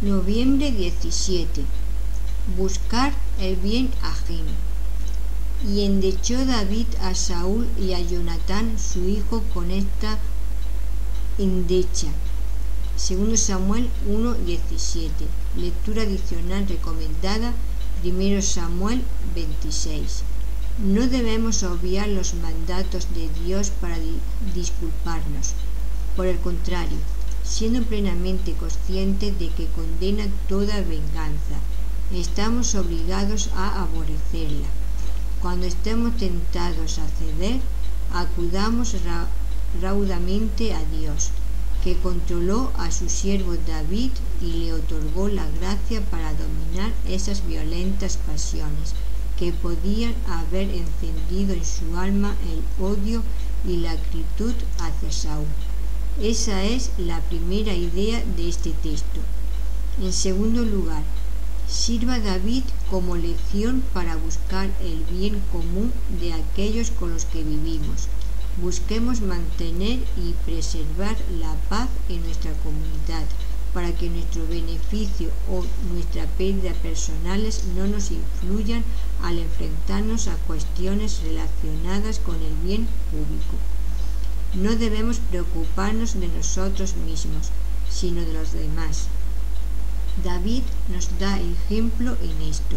Noviembre 17. Buscar el bien ajeno. Y endechó David a Saúl y a Jonatán su hijo con esta endecha. Segundo Samuel 1.17. Lectura adicional recomendada. Primero Samuel 26. No debemos obviar los mandatos de Dios para disculparnos. Por el contrario, siendo plenamente conscientes de que condena toda venganza. Estamos obligados a aborrecerla. Cuando estemos tentados a ceder, acudamos raudamente a Dios, que controló a su siervo David y le otorgó la gracia para dominar esas violentas pasiones que podían haber encendido en su alma el odio y la acritud hacia Saúl. Esa es la primera idea de este texto. En segundo lugar, sirva David como lección para buscar el bien común de aquellos con los que vivimos. Busquemos mantener y preservar la paz en nuestra comunidad para que nuestro beneficio o nuestra pérdida personales no nos influyan al enfrentarnos a cuestiones relacionadas con el bien público. No debemos preocuparnos de nosotros mismos, sino de los demás. David nos da ejemplo en esto,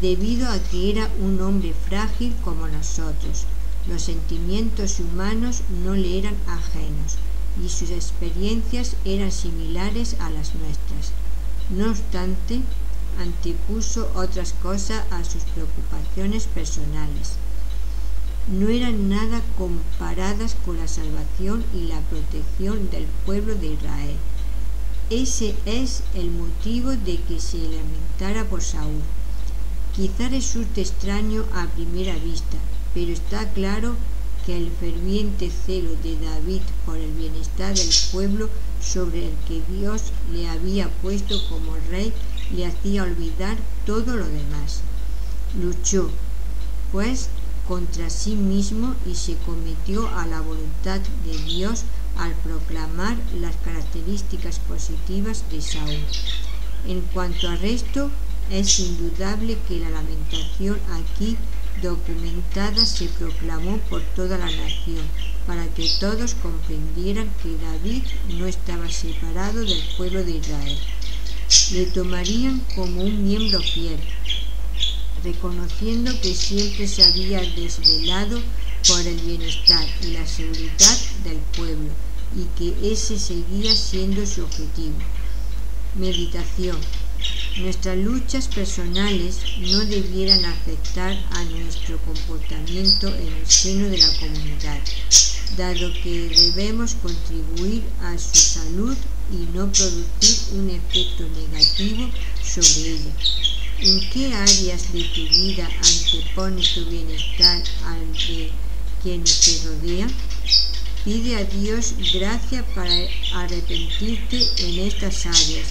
debido a que era un hombre frágil como nosotros. Los sentimientos humanos no le eran ajenos y sus experiencias eran similares a las nuestras. No obstante, antepuso otras cosas a sus preocupaciones personales no eran nada comparadas con la salvación y la protección del pueblo de Israel. Ese es el motivo de que se lamentara por Saúl. Quizá resulte extraño a primera vista, pero está claro que el ferviente celo de David por el bienestar del pueblo sobre el que Dios le había puesto como rey le hacía olvidar todo lo demás. Luchó, pues, contra sí mismo y se cometió a la voluntad de Dios al proclamar las características positivas de Saúl. En cuanto al resto, es indudable que la lamentación aquí documentada se proclamó por toda la nación, para que todos comprendieran que David no estaba separado del pueblo de Israel. Le tomarían como un miembro fiel, reconociendo que siempre se había desvelado por el bienestar y la seguridad del pueblo y que ese seguía siendo su objetivo. Meditación. Nuestras luchas personales no debieran afectar a nuestro comportamiento en el seno de la comunidad, dado que debemos contribuir a su salud y no producir un efecto negativo sobre ella. ¿En qué áreas de tu vida antepones tu bienestar al de quienes te rodean? Pide a Dios gracia para arrepentirte en estas áreas,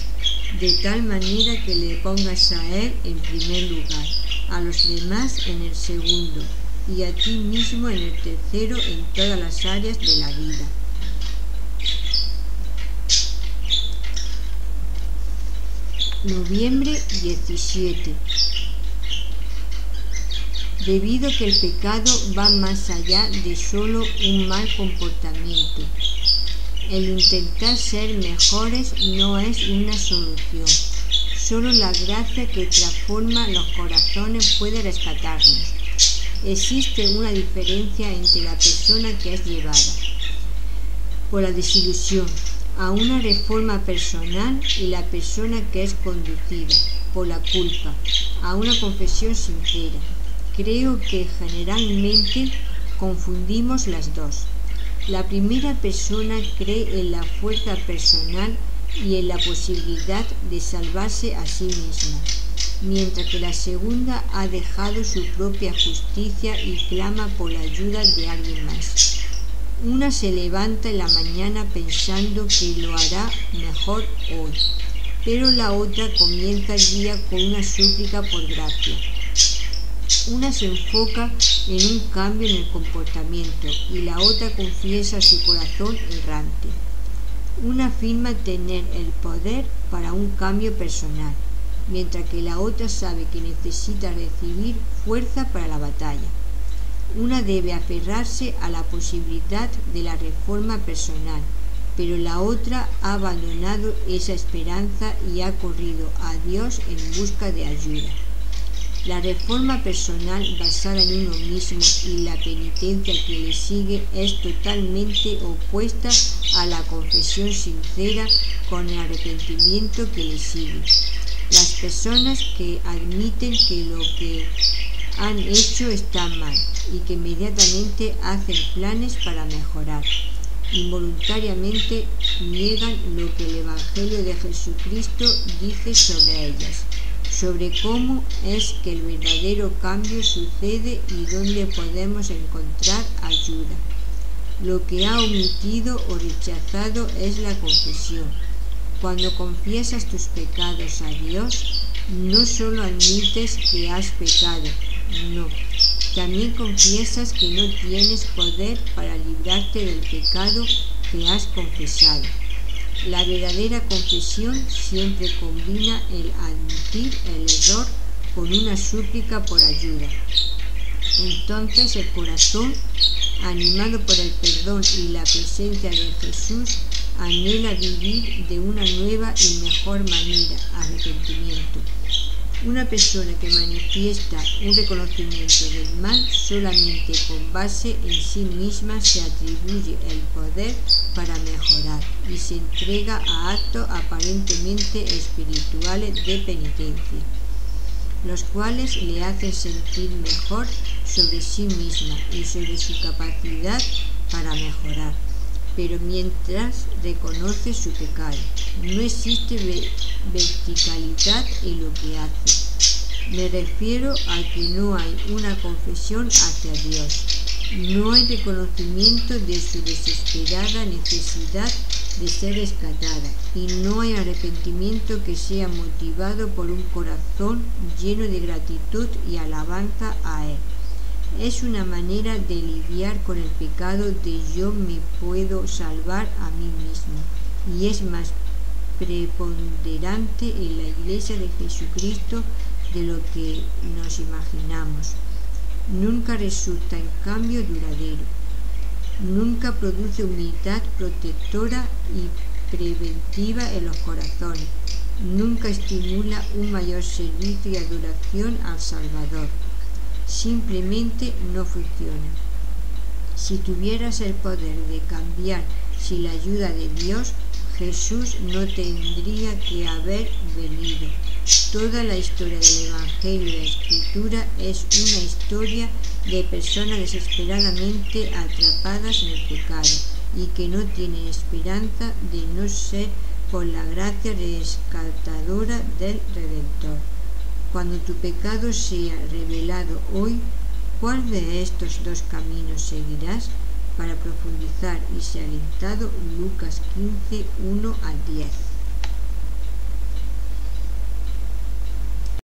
de tal manera que le pongas a Él en primer lugar, a los demás en el segundo y a ti mismo en el tercero en todas las áreas de la vida. Noviembre 17. Debido a que el pecado va más allá de solo un mal comportamiento. El intentar ser mejores no es una solución. Solo la gracia que transforma los corazones puede rescatarnos. Existe una diferencia entre la persona que es llevada por la desilusión, a una reforma personal y la persona que es conducida por la culpa a una confesión sincera. Creo que generalmente confundimos las dos. La primera persona cree en la fuerza personal y en la posibilidad de salvarse a sí misma, mientras que la segunda ha dejado su propia justicia y clama por la ayuda de alguien más. Una se levanta en la mañana pensando que lo hará mejor hoy, pero la otra comienza el día con una súplica por gracia. Una se enfoca en un cambio en el comportamiento y la otra confiesa su corazón errante. Una afirma tener el poder para un cambio personal, mientras que la otra sabe que necesita recibir fuerza para la batalla. Una debe aferrarse a la posibilidad de la reforma personal, pero la otra ha abandonado esa esperanza y ha corrido a Dios en busca de ayuda. La reforma personal basada en uno mismo y la penitencia que le sigue es totalmente opuesta a la confesión sincera con el arrepentimiento que le sigue. Las personas que admiten que lo que han hecho está mal y que inmediatamente hacen planes para mejorar. Involuntariamente niegan lo que el Evangelio de Jesucristo dice sobre ellas, sobre cómo es que el verdadero cambio sucede y dónde podemos encontrar ayuda. Lo que ha omitido o rechazado es la confesión. Cuando confiesas tus pecados a Dios, no solo admites que has pecado, no. También confiesas que no tienes poder para librarte del pecado que has confesado. La verdadera confesión siempre combina el admitir el error con una súplica por ayuda. Entonces el corazón, animado por el perdón y la presencia de Jesús, anhela vivir de una nueva y mejor manera, arrepentimiento. Una persona que manifiesta un reconocimiento del mal solamente con base en sí misma se atribuye el poder para mejorar y se entrega a actos aparentemente espirituales de penitencia, los cuales le hacen sentir mejor sobre sí misma y sobre su capacidad para mejorar pero mientras reconoce su pecado. No existe verticalidad en lo que hace. Me refiero a que no hay una confesión hacia Dios. No hay reconocimiento de su desesperada necesidad de ser rescatada y no hay arrepentimiento que sea motivado por un corazón lleno de gratitud y alabanza a Él es una manera de lidiar con el pecado de yo me puedo salvar a mí mismo y es más preponderante en la iglesia de Jesucristo de lo que nos imaginamos. Nunca resulta en cambio duradero. Nunca produce humildad protectora y preventiva en los corazones. Nunca estimula un mayor servicio y adoración al Salvador simplemente no funciona. Si tuvieras el poder de cambiar sin la ayuda de Dios, Jesús no tendría que haber venido. Toda la historia del Evangelio y la Escritura es una historia de personas desesperadamente atrapadas en el pecado y que no tienen esperanza de no ser por la gracia rescatadora del Redentor. Cuando tu pecado sea revelado hoy, ¿cuál de estos dos caminos seguirás? Para profundizar y ser alentado, Lucas 15, 1 al 10.